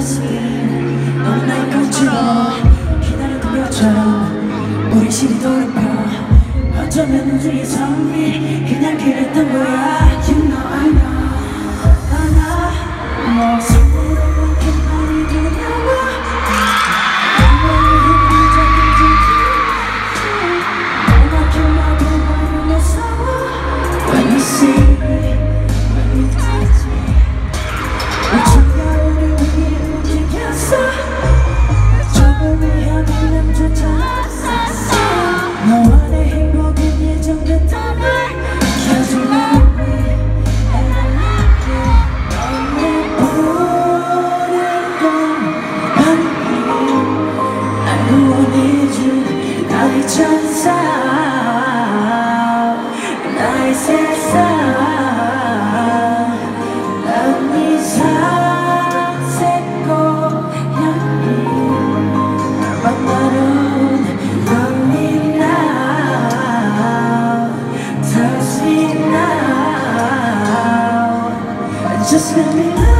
시간 너는 날 꽃으로 기다렸던 별처럼 우리 시리 돌아펴 어쩌면 우리의 삶이 그냥 그랬던 거야 You know I know I k 너 속으로 원해준 나의 천사 나의 세상 난네 산색 고향이 나만 바라온 넌네 now 다시 now Just let me know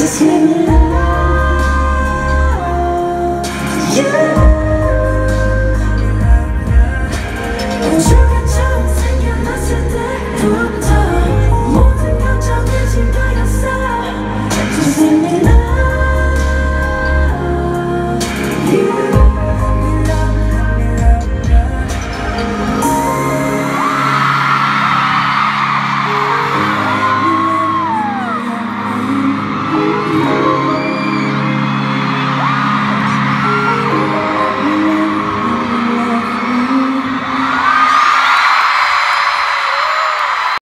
Just let me love